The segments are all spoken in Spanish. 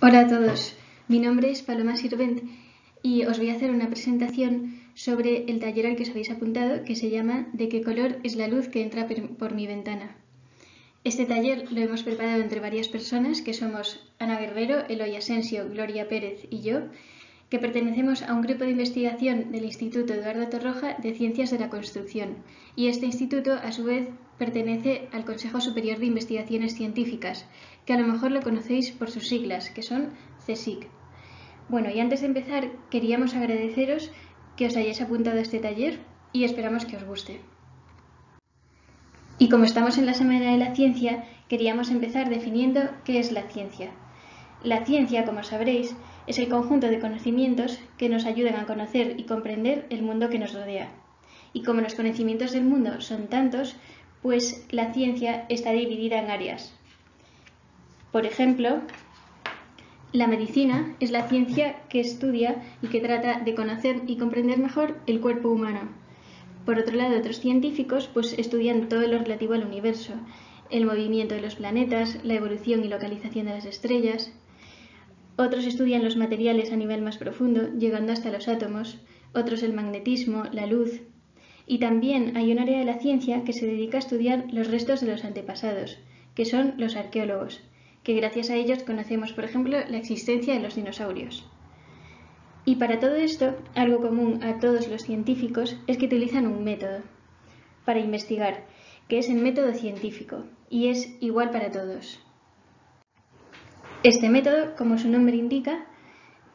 Hola a todos, mi nombre es Paloma Sirvent y os voy a hacer una presentación sobre el taller al que os habéis apuntado que se llama ¿De qué color es la luz que entra por mi ventana? Este taller lo hemos preparado entre varias personas que somos Ana Guerrero, Eloy Asensio, Gloria Pérez y yo, que pertenecemos a un grupo de investigación del Instituto Eduardo Torroja de Ciencias de la Construcción y este instituto a su vez pertenece al Consejo Superior de Investigaciones Científicas, que a lo mejor lo conocéis por sus siglas, que son CSIC. Bueno, y antes de empezar, queríamos agradeceros que os hayáis apuntado a este taller y esperamos que os guste. Y como estamos en la Semana de la Ciencia, queríamos empezar definiendo qué es la ciencia. La ciencia, como sabréis, es el conjunto de conocimientos que nos ayudan a conocer y comprender el mundo que nos rodea. Y como los conocimientos del mundo son tantos, pues la ciencia está dividida en áreas. Por ejemplo, la medicina es la ciencia que estudia y que trata de conocer y comprender mejor el cuerpo humano. Por otro lado, otros científicos pues, estudian todo lo relativo al universo, el movimiento de los planetas, la evolución y localización de las estrellas. Otros estudian los materiales a nivel más profundo, llegando hasta los átomos, otros el magnetismo, la luz, y también hay un área de la ciencia que se dedica a estudiar los restos de los antepasados, que son los arqueólogos, que gracias a ellos conocemos, por ejemplo, la existencia de los dinosaurios. Y para todo esto, algo común a todos los científicos es que utilizan un método para investigar, que es el método científico, y es igual para todos. Este método, como su nombre indica,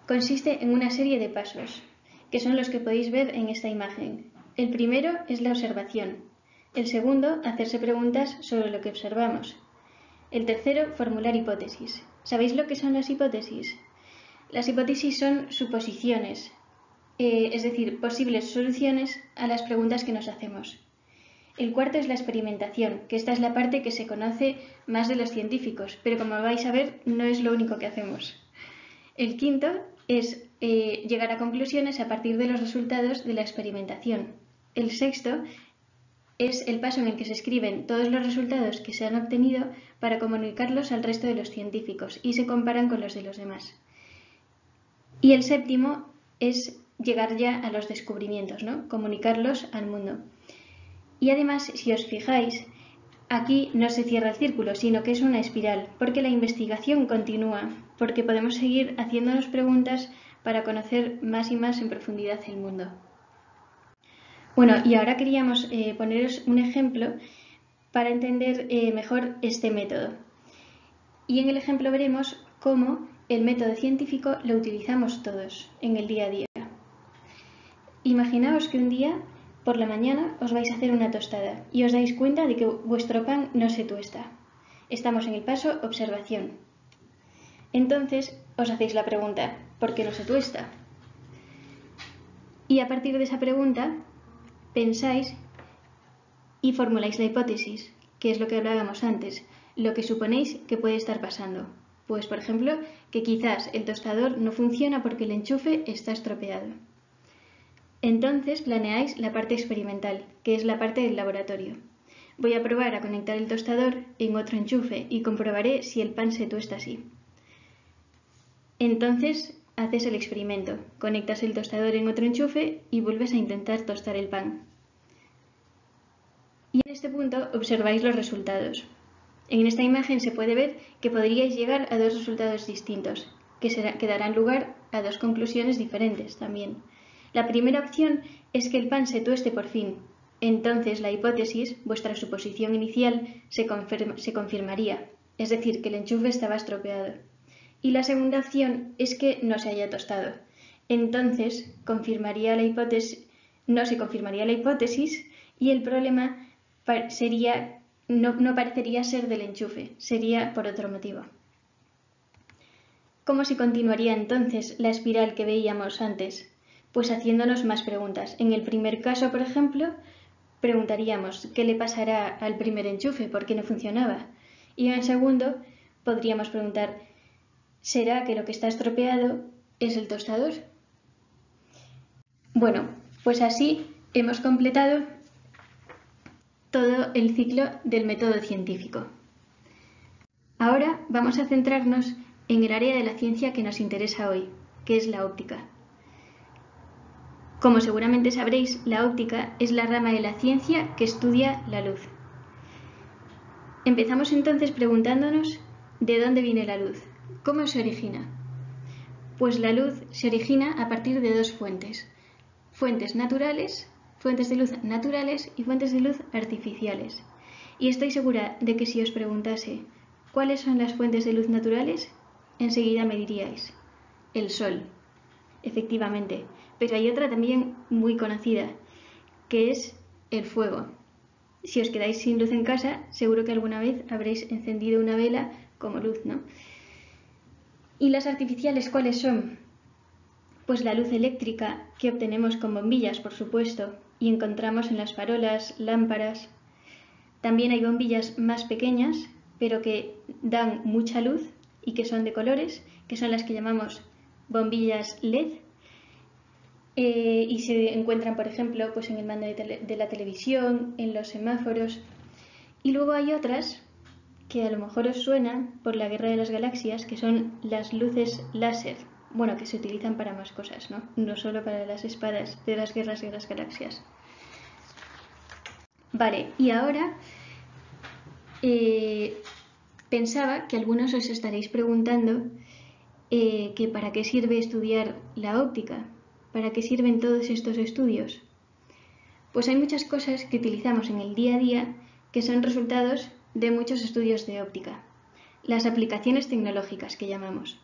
consiste en una serie de pasos, que son los que podéis ver en esta imagen, el primero es la observación. El segundo, hacerse preguntas sobre lo que observamos. El tercero, formular hipótesis. ¿Sabéis lo que son las hipótesis? Las hipótesis son suposiciones, eh, es decir, posibles soluciones a las preguntas que nos hacemos. El cuarto es la experimentación, que esta es la parte que se conoce más de los científicos, pero como vais a ver, no es lo único que hacemos. El quinto es eh, llegar a conclusiones a partir de los resultados de la experimentación. El sexto es el paso en el que se escriben todos los resultados que se han obtenido para comunicarlos al resto de los científicos y se comparan con los de los demás. Y el séptimo es llegar ya a los descubrimientos, ¿no? comunicarlos al mundo. Y además, si os fijáis, aquí no se cierra el círculo, sino que es una espiral, porque la investigación continúa, porque podemos seguir haciéndonos preguntas para conocer más y más en profundidad el mundo. Bueno, y ahora queríamos eh, poneros un ejemplo para entender eh, mejor este método. Y en el ejemplo veremos cómo el método científico lo utilizamos todos en el día a día. Imaginaos que un día por la mañana os vais a hacer una tostada y os dais cuenta de que vuestro pan no se tuesta. Estamos en el paso observación. Entonces os hacéis la pregunta, ¿por qué no se tuesta? Y a partir de esa pregunta pensáis y formuláis la hipótesis, que es lo que hablábamos antes, lo que suponéis que puede estar pasando. Pues, por ejemplo, que quizás el tostador no funciona porque el enchufe está estropeado. Entonces planeáis la parte experimental, que es la parte del laboratorio. Voy a probar a conectar el tostador en otro enchufe y comprobaré si el pan se tuesta así. Entonces haces el experimento, conectas el tostador en otro enchufe y vuelves a intentar tostar el pan. Y en este punto observáis los resultados. En esta imagen se puede ver que podríais llegar a dos resultados distintos, que, darán lugar a dos conclusiones diferentes también. La primera opción es que el pan se tueste por fin. Entonces la hipótesis, vuestra suposición inicial, se confirmaría, es decir, que el enchufe estaba estropeado y la segunda opción es que no se haya tostado. Entonces, confirmaría la hipótesis, no se confirmaría la hipótesis y el problema sería, no, no parecería ser del enchufe, sería por otro motivo. ¿Cómo se continuaría entonces la espiral que veíamos antes? Pues haciéndonos más preguntas. En el primer caso, por ejemplo, preguntaríamos qué le pasará al primer enchufe, por qué no funcionaba. Y en el segundo, podríamos preguntar ¿Será que lo que está estropeado es el tostador? Bueno, pues así hemos completado todo el ciclo del método científico. Ahora vamos a centrarnos en el área de la ciencia que nos interesa hoy, que es la óptica. Como seguramente sabréis, la óptica es la rama de la ciencia que estudia la luz. Empezamos entonces preguntándonos de dónde viene la luz, cómo se origina. Pues la luz se origina a partir de dos fuentes, fuentes naturales, fuentes de luz naturales y fuentes de luz artificiales. Y estoy segura de que si os preguntase cuáles son las fuentes de luz naturales, enseguida me diríais, el sol. Efectivamente, pero hay otra también muy conocida, que es el fuego. Si os quedáis sin luz en casa, seguro que alguna vez habréis encendido una vela como luz, ¿no? ¿Y las artificiales cuáles son? Pues la luz eléctrica que obtenemos con bombillas, por supuesto, y encontramos en las farolas, lámparas. También hay bombillas más pequeñas, pero que dan mucha luz y que son de colores, que son las que llamamos bombillas LED eh, y se encuentran, por ejemplo, pues en el mando de, la televisión, en los semáforos. Y luego hay otras que a lo mejor os suenan por la Guerra de las Galaxias, que son las luces láser, bueno, que se utilizan para más cosas, ¿no? No solo para las espadas de las guerras de las galaxias. Vale, y ahora eh, pensaba que algunos os estaréis preguntando eh, que para qué sirve estudiar la óptica, ¿Para qué sirven todos estos estudios? Pues hay muchas cosas que utilizamos en el día a día que son resultados de muchos estudios de óptica. Las aplicaciones tecnológicas que llamamos.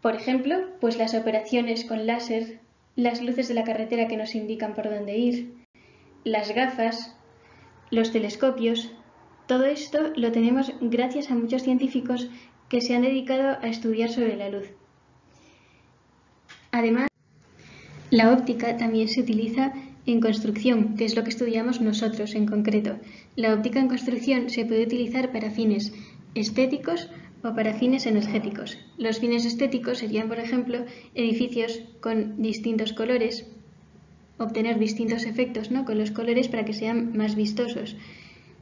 Por ejemplo, pues las operaciones con láser, las luces de la carretera que nos indican por dónde ir, las gafas, los telescopios. Todo esto lo tenemos gracias a muchos científicos que se han dedicado a estudiar sobre la luz. Además, la óptica también se utiliza en construcción, que es lo que estudiamos nosotros en concreto. La óptica en construcción se puede utilizar para fines estéticos o para fines energéticos. Los fines estéticos serían, por ejemplo, edificios con distintos colores, obtener distintos efectos ¿no? con los colores para que sean más vistosos.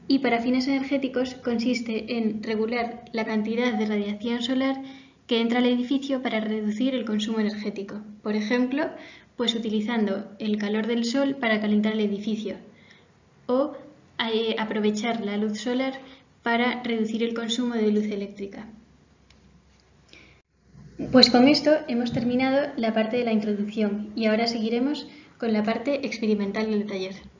Y para fines energéticos consiste en regular la cantidad de radiación solar que entra al edificio para reducir el consumo energético. Por ejemplo, pues utilizando el calor del sol para calentar el edificio o eh, aprovechar la luz solar para reducir el consumo de luz eléctrica. Pues con esto hemos terminado la parte de la introducción y ahora seguiremos con la parte experimental del taller.